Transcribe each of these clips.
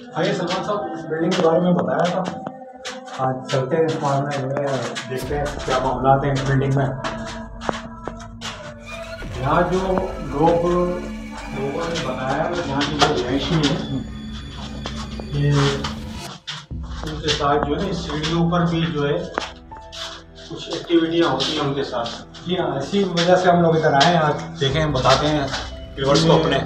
आइए सलमान साहब इस बिल्डिंग के बारे में बताया था। आज चलते हैं इस मामले में देखते हैं क्या मामला हैं इस बिल्डिंग में। यहाँ जो लोग लोगों ने बताया है यहाँ की जो रिहायशी है ये उनके साथ जो है ना सीढ़ियों पर भी जो है कुछ एक्टिविटियाँ होती हैं उनके साथ। जी हाँ इसी वजह से हम लोग इधर आए हैं आज देखें बताते हैं व्यूवर्स को अपने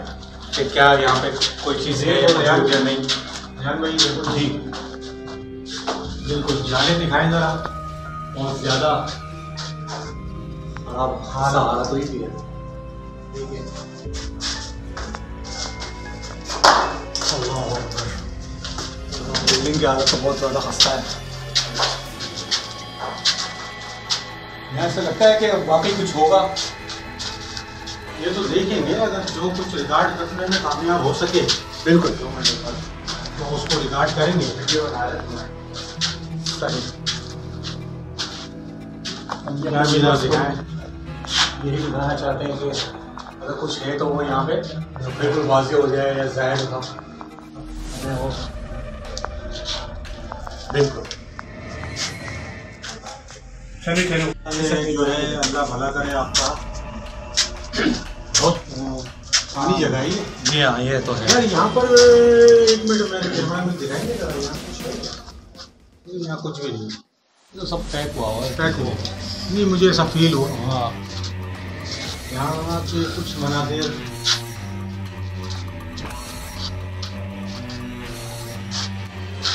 कि क्या यहाँ पे कोई चीज़ है या या नहीं। ध्यान भाई बिल्कुल जी बिल्कुल जाने दिखाएँ जरा बहुत ज़्यादा खराब हाल हालत हुई थी ठीक है। बिल्डिंग की हालत तो बहुत ज़्यादा खस्ता है। यहाँ से लगता है कि वाकई कुछ होगा। ये तो देखेंगे, अगर जो कुछ रिकॉर्ड करने में कामयाब हो सके। बिल्कुल। तो उसको रिकॉर्ड करेंगे बना दिखाएँ। यही दिखाना चाहते हैं कि अगर कुछ है तो वो यहाँ पे बिल्कुल वाजी हो जाए या ज़ाहिर हो बिल्कुल। चलिए चलो जो है अल्लाह भला करे आपका। पुरानी जगह है जी हाँ ये तो है। यार यहाँ पर एक मिनट मेरे कैमरा में दिखाएँगे जरा यहाँ कुछ है नहीं, यहाँ कुछ भी नहीं तो सब पैक हुआ हुआ है। पैक हो नहीं मुझे ऐसा फील हुआ। हाँ। यहाँ पे कुछ मनाजिर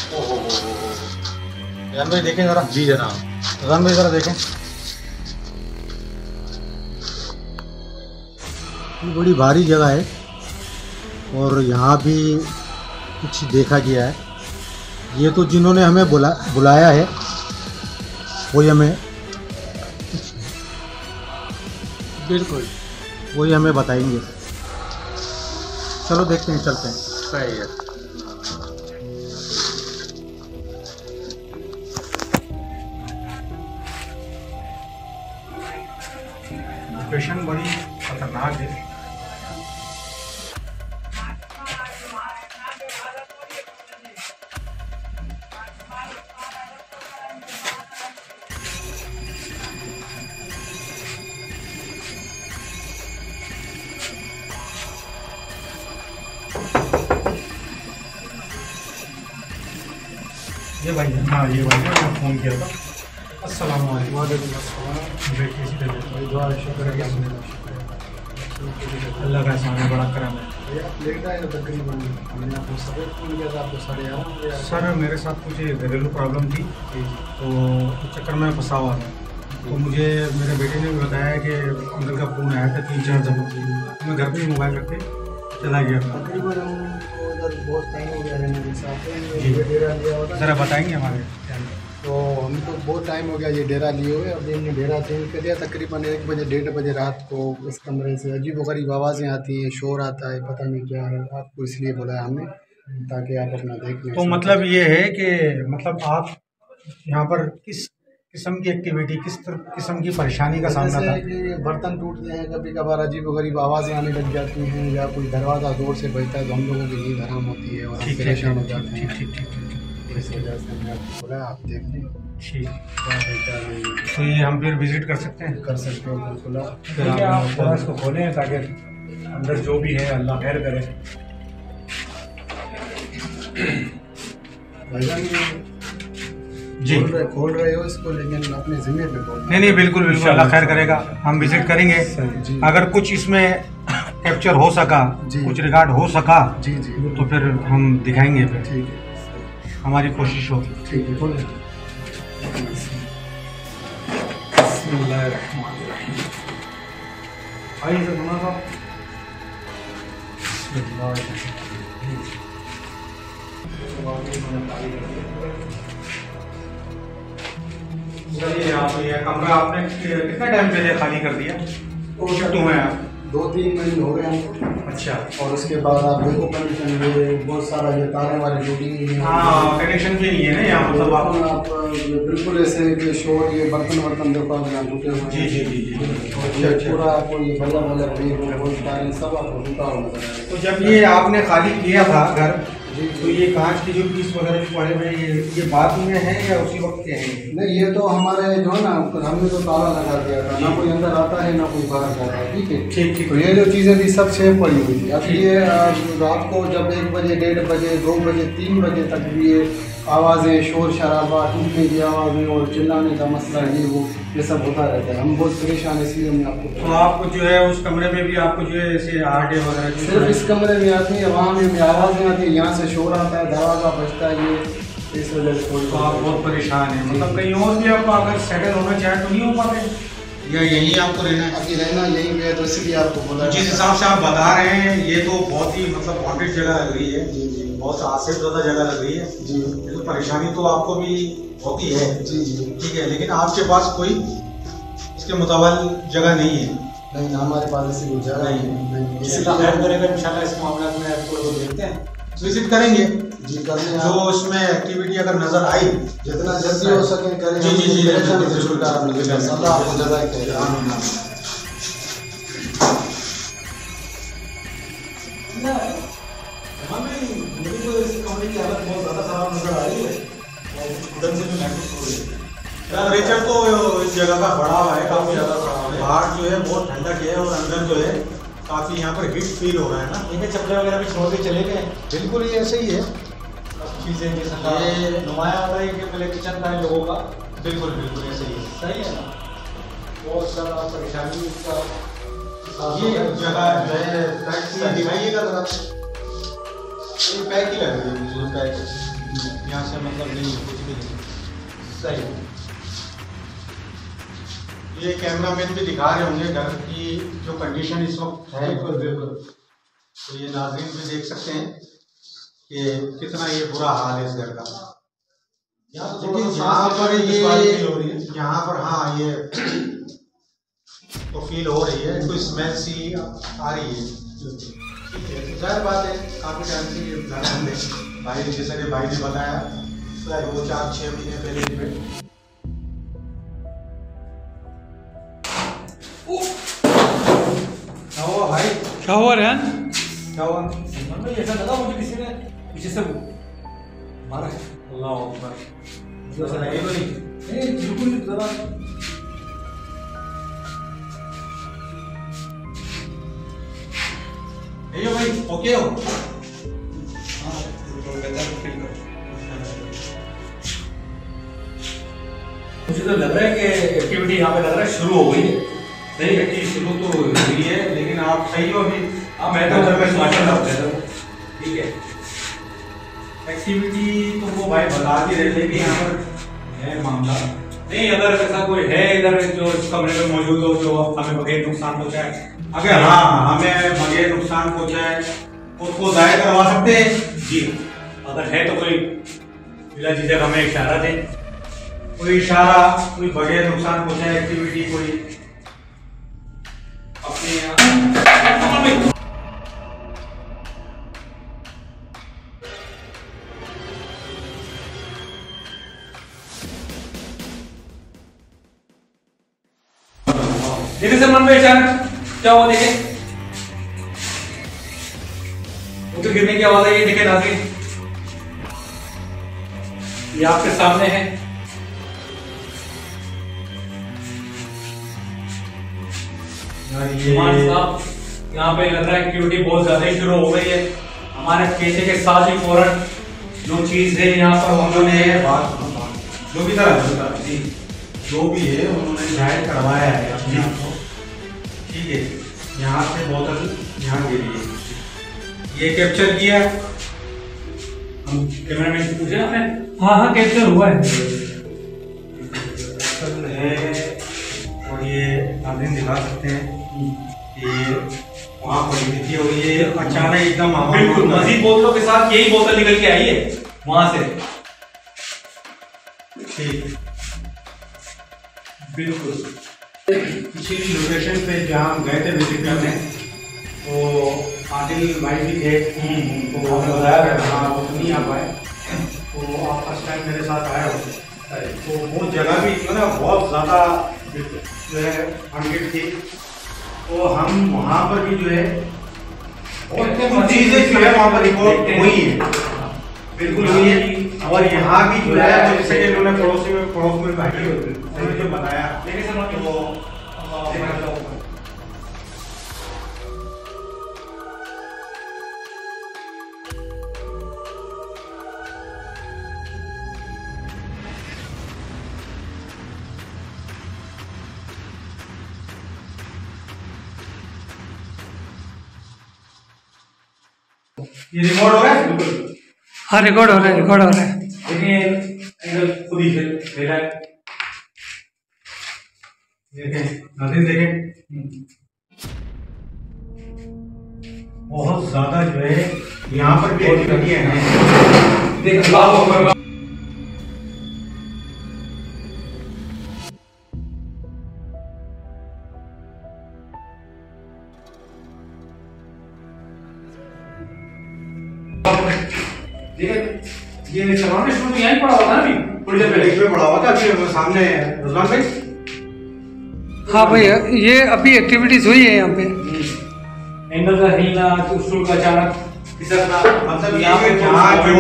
ओहो हो हो हो यार भाई देखें जरा। जी जनाब। रन भाई जरा देखें। ये बड़ी भारी जगह है और यहाँ भी कुछ देखा गया है। ये तो जिन्होंने हमें बुला बुलाया है वही हमें बिल्कुल। वही हमें बताएँगे। चलो देखते हैं चलते हैं। सही है। लोकेशन बड़ी खतरनाक है। ये भाई है। हाँ ये भाई है। मैंने फ़ोन किया था। अस्सलाम वालेकुम। दुआ शुक्र है अल्लाह का एहसान है बड़ा करम है। सर मेरे साथ कुछ घरेलू प्रॉब्लम थी। तो उस चक्कर में फंसा हुआ था। तो मुझे मेरे बेटे ने भी बताया कि अंकल का फ़ोन आया था तीन चार दफ़ा मैं घर पर ही मोबाइल रख के चला गया था। तकरीबन बहुत टाइम हो गया रहने के साथ डेरा लिया हुआ ज़रा बताएँगे हमारे। तो हमको बहुत टाइम हो गया ये डेरा लिए हुए अभी हमने डेरा चेंज कर दिया तकरीबन एक बजे डेढ़ बजे रात को इस कमरे से अजीब गरीब आवाज़ें आती हैं शोर आता है पता नहीं क्या है आपको इसलिए बुलाया हमने ताकि आप अपना देख लें। तो मतलब ये है कि मतलब आप यहाँ पर किस किस्म की एक्टिविटी किस तरह किस्म की परेशानी का सामना था? बर्तन टूटते हैं कभी कभार अजीब गरीब आवाज़ें आने लग जाती हैं या कोई दरवाज़ा ज़ोर से बजता है तो हम लोगों की नींद हराम होती है और परेशान हो जाते हैं। ठीक ठीक ठीक इस वजह से हमने आपको बोला आप देख लें। ठीक। तो ये हम फिर विज़िट कर सकते हैं? कर सकते हो बिल्कुल। आप थोड़ा इसको खोलें ताकि अंदर जो भी है अल्लाह खैर करे। ये जी। खोल रहे खोल रहे हो इसको लेकिन अपने जिम्मे पे खोल नहीं नहीं बिल्कुल बिल्कुल अल्लाह खैर करेगा हम विज़िट करेंगे। अगर कुछ इसमें कैप्चर हो सका कुछ रिकॉर्ड हो सका जी जी। तो फिर हम दिखाएँगे। फिर ठीक है हमारी कोशिश होगी ठीक है खोल आइए सर साहब चलिए आप ये कमरा आपने कितने टाइम पहले खाली कर दिया? तो शिफ्ट हुए हैं। आप दो तीन महीने हो गए हमको अच्छा। और उसके बाद आप देखो कंडीशन ये बहुत सारा ये तारे वाले टूटी हुई हैं। हाँ कनेक्शन भी नहीं है ना यहाँ मतलब आप बिल्कुल ऐसे कि शोर ये बर्तन वर्तन देखो आप यहाँ टूटे हुए जी जी जी जी अच्छा अच्छा। पूरा आपको ये बल्ला बल्ला भी वो बहुत तारे सब आपको टूटा हुआ तो जब ये आपने खाली किया था घर जी तो ये कांच के जो पीस वगैरह भी पड़े हुए ये ये बाद में है या उसी वक्त के हैं? नहीं ये तो हमारे जो है ना हमने तो ताला लगा दिया था ना कोई अंदर आता है ना कोई बाहर जाता है ठीक है? ठीक ठीक। तो ये जो चीज़ें थी सब सेफ़ पड़ी हुई थी। अब ये रात को जब एक बजे डेढ़ बजे दो बजे तीन बजे तक भी ये आवाज़ें शोर शराबा टूटने की आवाज़ें और चिल्लाने का मसला ये वो ये सब होता रहता है। हम बहुत परेशान हैं, इसलिए हमने आपको तो आपको जो है उस कमरे में भी आपको जो है ऐसे आटे वगैरह सिर्फ़ इस कमरे में आती है वहाँ में भी आवाज़ें आती है यहाँ से शोर आता है दरवाज़ा बजता है ये इस वजह से तो आप बहुत परेशान हैं। मतलब कहीं और भी आप अगर सेटल होना चाहें तो नहीं हो पाते। या यहीं आपको रहना है? अभी रहना यहीं पे है तो इसलिए आपको बोला तो जिस हिसाब से आप बता रहे हैं ये तो बहुत ही मतलब वांटेड जगह लग रही है। जी जी। बहुत आसिफ ज़्यादा जगह लग रही है। जी। तो परेशानी तो आपको भी होती है। जी जी। ठीक है लेकिन आपके पास कोई इसके मुताबिक जगह नहीं है। नहीं हमारे पास ऐसी कोई जगह नहीं। है। इसी का करेगा इंशाल्लाह इस मामले में आपको देखते हैं विज़िट करेंगे। जी उसमें एक्टिविटी अगर नज़र आई जितना जल्दी हो सके करें। जी, जी, जी, आपको तो है हो है टेम्परेचर तो इस जगह का बढ़ा हुआ है काफ़ी ज़्यादा बाहर जो है बहुत ठंडक है और अंदर जो है काफ़ी यहाँ पर हीट फील हो रहा है ना। इनके चप्पल वगैरह भी छोड़ के चले गए। बिल्कुल ये ऐसे ही है। चीज़ें ये नुमाया हो रहा है कि पहले किचन का है लोगों का। बिल्कुल बिल्कुल ऐसे ही सही है ना? बहुत ज़्यादा परेशानी का ये जगह जो है पैक दिखाइएगा जरा। ये पैक ही लग रही है मुझे पैक यहाँ से मतलब नहीं कुछ भी नहीं। सही। ये कैमरामैन भी दिखा रहे होंगे घर की जो कंडीशन इस वक्त है। बिल्कुल बिल्कुल। तो ये नाजरीन भी देख सकते हैं। कि कितना ये बुरा हाल है इस घर का। लेकिन यहाँ पर ये यहाँ पर हाँ ये तो फील हो रही है कोई स्मेल सी आ रही है। तो ज़ाहिर बात है काफ़ी टाइम से ये घर बंद है। भाई ने जैसा कि भाई ने बताया शायद वो चार छः महीने पहले बात। क्या हुआ भाई? क्या हुआ रेहान? क्या हुआ? मन में ऐसा लगा मुझे किसी ने पीछे से मारा है। अल्लाह अकबर। मुझे ऐसा लगे तो नहीं नहीं बिल्कुल जरा ये भाई ओके हो। मुझे तो लग रहा है कि एक्टिविटी यहाँ पे लग रहा है शुरू हो गई है। नहीं एक्टिव शुरू तो हुई है लेकिन आप सही हो अभी। हाँ मैं तो घर में माशा ठीक है। एक्टिविटी तो वो भाई बता ही रहे थे कि यहाँ पर है मामला। नहीं, अगर ऐसा कोई है इधर जो इस कमरे में मौजूद हो, जो हमें बगैर नुकसान पहुँचाए। अगर हाँ हमें बगैर नुकसान पहुँचाए उसको दायर करवा सकते हैं? जी। अगर है तो कोई बिला झिझक हमें इशारा दे। कोई इशारा, कोई बगैर नुकसान पहुँचाए एक्टिविटी कोई अपने यहाँ देखे सर मन में अचानक क्या हुआ देखे वो तो गिरने की आवाज़ आई ये देखे नाज़रीन ये आपके सामने है। साहब यहाँ पे लग रहा है एक्टिविटी बहुत ज़्यादा ही शुरू हो गई है। हमारे पेशे के साथ ही फ़ौरन जो चीज़ है यहाँ पर उन्होंने। जो भी तरह जो जो भी है उन्होंने करवाया है। है यहाँ से बोतल यहाँ गिरी है ये कैप्चर किया? हम कैमरामैन से पूछे आपने? हाँ हाँ कैप्चर हुआ है। और ये नाज़रीन दिखा सकते हैं कि ये वहाँ पर गिरी थी और ये अचानक एकदम बिल्कुल मजीद बोतलों के साथ यही बोतल निकल के आई है वहाँ से। ठीक। बिल्कुल। पिछली लोकेशन पे जहाँ हम गए थे विज़िट करने तो आदिल भाई भी थे। तो बताया था हाँ वो तो नहीं आ पाए। तो आप फ़र्स्ट टाइम मेरे साथ आए हो। तो वो जगह भी जो ना बहुत ज़्यादा जो है हंड्रेड थी। तो हम वहाँ पर भी जो है और चीज़ें जो है वहाँ पर रिकॉर्ड हुई है। बिल्कुल हुई है। और यहाँ भी जो है जैसे कि इन्होंने पड़ोसी में पड़ोस में बैठी उन्होंने जो बताया। सलमान तो ये रिकॉर्ड हो रहा है? बिल्कुल हाँ रिकॉर्ड हो रहा है रिकॉर्ड हो रहा है। देखिए एंगल खुद ही ले रहा है। देखें देखें। बहुत ज़्यादा जो है यहाँ पर भी हैं। पड़ा हुआ था अभी सामने भाई? हाँ भैया ये अभी एक्टिविटीज़ हुई है यहाँ पे। एंगल का हिलना का अचानक मतलब यहाँ पे जो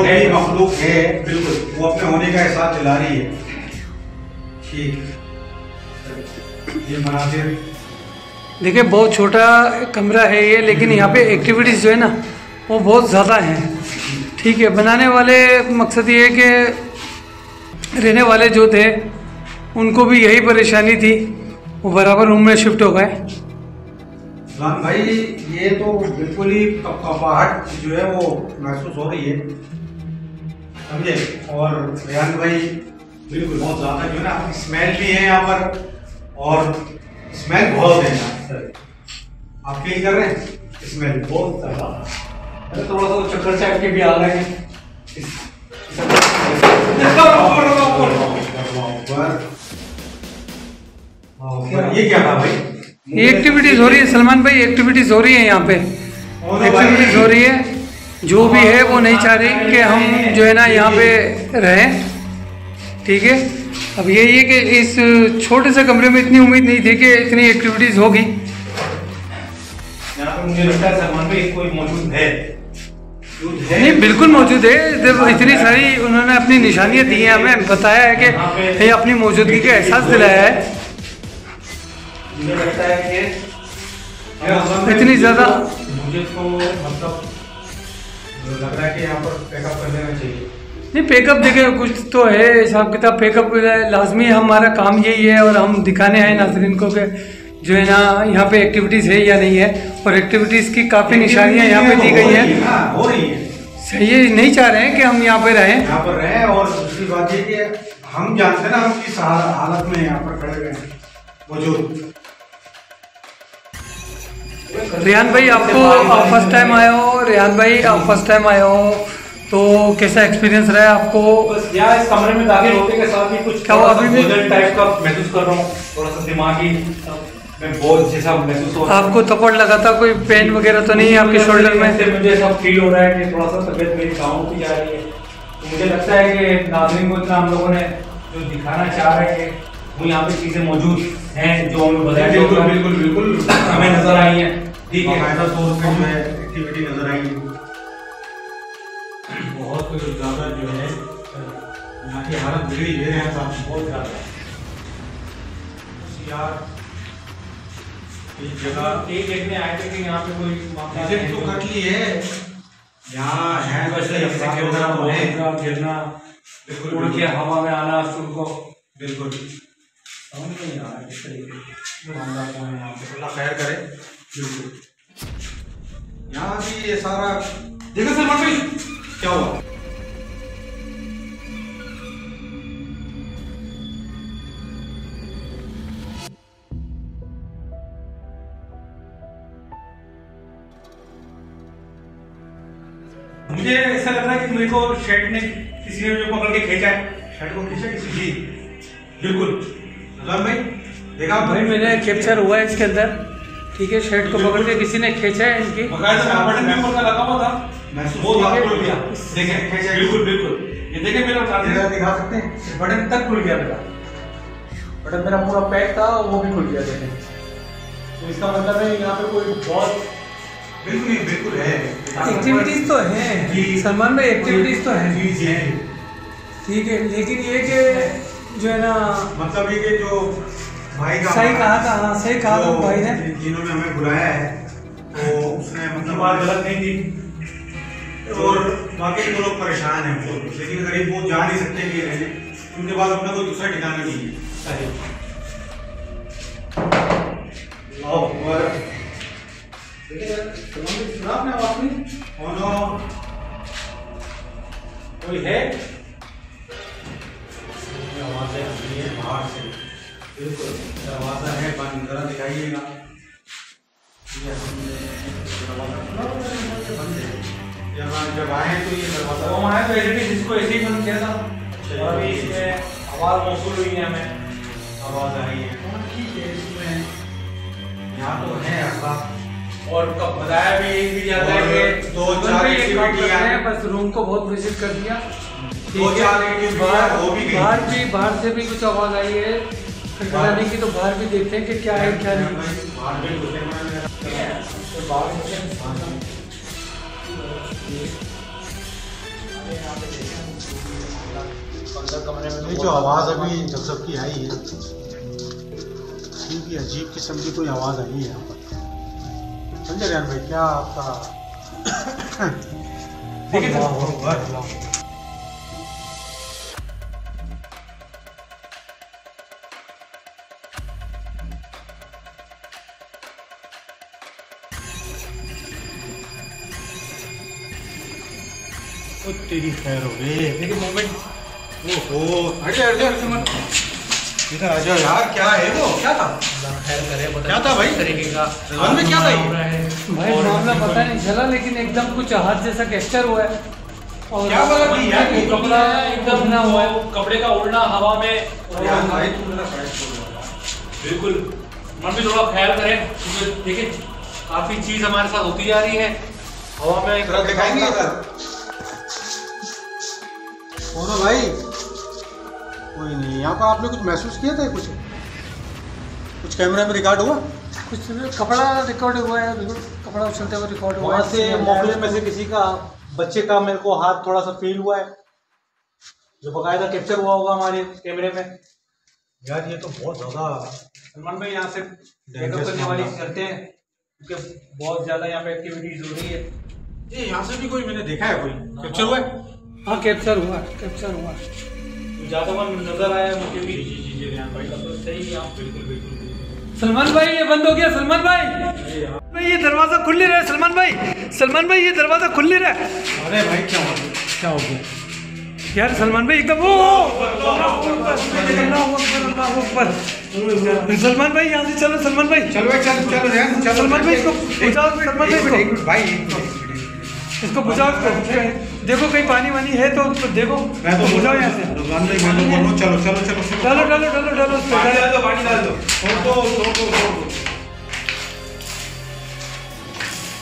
भी मखलूक है बिल्कुल वो अपने होने का एहसास दिला रही है। ठीक। ये मनाजिर। देखिए बहुत छोटा कमरा है ये लेकिन यहाँ पे एक्टिविटीज़ जो है ना वो बहुत ज़्यादा हैं। ठीक है बनाने वाले मकसद ये है कि रहने वाले जो थे, उनको भी यही परेशानी थी। वो बराबर रूम में शिफ्ट हो गए। भाई, ये तो बिल्कुल ही कपाहट जो है वो महसूस हो रही है। समझे? और रेहान भाई, बिल्कुल बहुत ज़्यादा जो है ना स्मेल भी है यहाँ पर, और स्मेल बहुत है यहाँ। आप फील कर रहे हैं? स्मेल बहुत ज़्यादा। थोड़ा सा चक्कर टाइप के भी आ रहे हैं। ये क्या था भाई एक्टिविटीज़ हो रही है, सलमान भाई एक्टिविटीज़ हो रही है यहाँ पे। एक्टिविटीज़ हो रही है। जो भी है, वो नहीं चाह रही कि हम जो है ना यहाँ पे रहें। ठीक है? अब यही है कि इस छोटे से कमरे में इतनी उम्मीद नहीं थी कि इतनी एक्टिविटीज़ होगी। यहाँ पे मुझे लगता है सलमान भाई कोई मौजूद है। नहीं, बिल्कुल मौजूद है। जब इतनी सारी उन्होंने अपनी निशानियाँ दी हैं, हमें बताया है कि ये अपनी मौजूदगी का एहसास दिलाया है। इतनी ज़्यादा नहीं पेकअप देखे कुछ तो है हिसाब किताब पेकअप लाजमी हमारा काम यही है और हम दिखाने आए नाजरीन को कि जो है ना यहाँ पे एक्टिविटीज़ है या नहीं है और एक्टिविटीज़ की काफ़ी निशानियाँ यहाँ पे दी गई हैं। हाँ, रही सही है नहीं चाह रहे हैं कि हम यहाँ पे रहें। यहाँ पर रहे और दूसरी बात ये कि हम जानते हैं ना हम किस हालत में यहाँ पर खड़े हैं। मौजूद। रेहान भाई आपको आप फ़र्स्ट टाइम आए हो? रेहान भाई आप फ़र्स्ट टाइम आए हो? तो कैसा एक्सपीरियंस रहा है आपको? बस यहाँ इस कमरे में दाखिल होते के साथ ही कुछ क्या अभी भी- टाइप का महसूस कर रहा हूँ थोड़ा सा दिमागी में बोझ जैसा महसूस हो आपको थप्पड़ लगा था कोई पेन वगैरह तो नहीं है आपके शोल्डर में? ऐसे मुझे ऐसा फील हो रहा है कि थोड़ा सा तबीयत मेरी डाउन होती जा रही है। तो मुझे लगता है कि नाजरीन को इतना हम लोगों ने जो दिखाना चाह रहे हैं कि वो यहाँ पे चीज़ें मौजूद हैं जो हमें बताया बिल्कुल बिल्कुल बिल्कुल। हमें नज़र आई है। ठीक है। बाकायदा तौर पे जो है एक्टिविटी नज़र आई है। बहुत ज़्यादा जो है यहाँ की हालत बिगड़ी है साहब बहुत ज़्यादा। यार जगह एक देखने आए थे कि यहाँ पे कोई विज़िट तो कर ली है। यहाँ है वैसे तो गिरना गिरना बिल्कुल उड़ के हवा में आना स्टूल को बिल्कुल। समझ नहीं आ रहा किस तरीके मामला कौन है यहाँ पे। अल्लाह खैर करे। बिल्कुल। यहाँ भी ये सारा देखो भाई क्या हुआ? मुझे ऐसा लग रहा है कि मेरे को शर्ट ने किसी ने मुझे पकड़ के खींचा है। शर्ट को खींचा किसी जी बिल्कुल। सलाम भाई देखा? भाई मैंने कैप्चर हुआ है इसके अंदर। ठीक है शर्ट को पकड़ के किसी ने खींचा है इनकी। लगा हुआ था। बिल्कुल बिल्कुल। ये देखें मेरा साथी दिखा दिखा सकते हैं? बटन तक खुल गया मेरा। बटन मेरा पूरा पैक था वो भी खुल गया देखें। तो इसका मतलब है यहाँ पे कोई बहुत बिल्कुल बिल्कुल है। एक्टिविटीज़ तो है। सलमान भाई एक्टिविटीज़ तो है। ठीक है लेकिन ये कि जो है ना मतलब ये कि जो भाई का सही कहा था हाँ सही कहा था भाई ने। जिन्होंने हमें बुलाया है तो उसने मतलब बात गलत नहीं थी। और बाकी वो लोग परेशान हैं वो लेकिन गरीब वो जा नहीं सकते कि रहने उनके पास अपना कोई दूसरा ठिकाना नहीं है। सही। अल्लाहु अकबर सुना आपने आवाज़ नहीं कौनो कोई है? ये आवाज़ें आ रही बाहर से। बिल्कुल दरवाज़ा है बंद जरा दिखाइएगा। ये हमने दरवाज़ा खुला हुआ है, बंद है। जब आए तो ये दरवाज़ा हम आए तो एडिटिंग इसको ऐसे ही बंद किया था। और अभी इसमें आवाज़ मौसूल हुई है हमें। आवाज़ आई है। हाँ, ठीक है इसमें यहाँ तो है अल्लाह और कब बताया भी यही भी जाता है कि दो चार एक्टिविटी है बस रूम को बहुत विज़िट कर दिया। दो चार एक्टिविटी बाहर हो भी गई। बाहर भी बाहर से भी कुछ आवाज़ आई है। खटखटाने की तो बाहर भी देखते हैं कि क्या है क्या नहीं। जो आवाज़ अभी जब सबकी आई है ठीक है अजीब किस्म की कोई आवाज़ आई है यहाँ पर। समझे रेहान भाई क्या आपका तेरी खैर हो रे देखिए मूवमेंट ओहो हट जा हट जा इधर आ जाओ यार क्या है वो? क्या था? खैर करे क्या था भाई? तरीके का में क्या था भाई मामला पता नहीं चला लेकिन एकदम कुछ हाथ जैसा कैप्चर हुआ है। और क्या पता कि यार कपड़ा एकदम उड़ना हुआ कपड़े का उड़ना हवा में यार भाई तू मेरा। बिल्कुल। मन भी थोड़ा ख्याल करें क्योंकि देखिए काफ़ी चीज़ हमारे साथ होती जा रही है। हवा में दिखाएँगे भाई। कोई नहीं। यहाँ पर आपने कुछ महसूस किया था कुछ? कुछ कैमरे में रिकॉर्ड हुआ? कुछ कपड़ा रिकॉर्ड हुआ है बिल्कुल कपड़ा उछलते हुए रिकॉर्ड हुआ है। से मोहल्ले में से किसी का बच्चे का मेरे को हाथ थोड़ा सा फील हुआ है। जो बकायदा कैप्चर हुआ होगा हमारे कैमरे में। यार ये तो बहुत ज़्यादा सलमान भाई यहाँ से बैकअप करने वाली करते हैं। क्योंकि बहुत ज़्यादा यहाँ पे एक्टिविटीज़ हो रही है। ये यहाँ से भी कोई मैंने देखा है कोई? कैप्चर हुआ है? हाँ कैप्चर हुआ कैप्चर हुआ। है ज़्यादा नज़र आया मुझे भी जी जी जी रेहान भाई तो सही आप बिल्कुल बिल्कुल सलमान भाई ये बंद हो गया सलमान भाई भाई ये दरवाज़ा खुल नहीं रहा है सलमान भाई सलमान भाई ये दरवाज़ा खुल नहीं रहा है अरे भाई क्या हो गया क्या हो गया यार सलमान भाई एकदम अकबर। सलमान भाई यहाँ से चलो सलमान भाई चलो चलो चलो सलमान भाई इसको सलमान भाई एक मिनट, एक इसको भाई एक मिनट, एक मिनट। इसको बुझाओ इसको देखो कहीं पानी वानी है तो उसको देखो। मैं तो बुझाओ यहाँ से। रमज़ान भाई मैं तो बोल रहा हूँ चलो चलो चलो चलो डालो डालो डालो डालो पानी डाल दो पानी डाल दो। दो छोड़ दो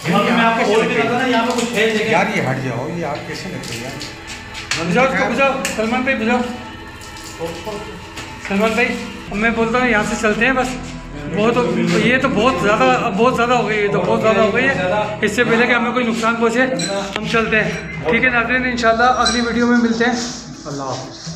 मतलब मैं आपको बोल भी रहा था ना यहाँ पे कुछ है जगह। यार ये हट जाओ ये आप कैसे लग रही यार? बुझाओ इसको बुझाओ। सलमान भाई बुझाओ। सलमान भाई अब मैं बोलता हूँ यहाँ से चलते हैं बस। बहुत ये तो बहुत ज़्यादा बहुत ज़्यादा हो गई, ये तो बहुत ज़्यादा हो गई है। इससे पहले कि हमें कोई नुकसान पहुँचे, हम चलते हैं। ठीक है नाजरीन, इंशाल्लाह अगली वीडियो में मिलते हैं। अल्लाह हाफिज़।